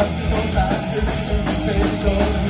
I've been so bad,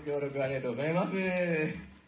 ご協力ありがとうございます。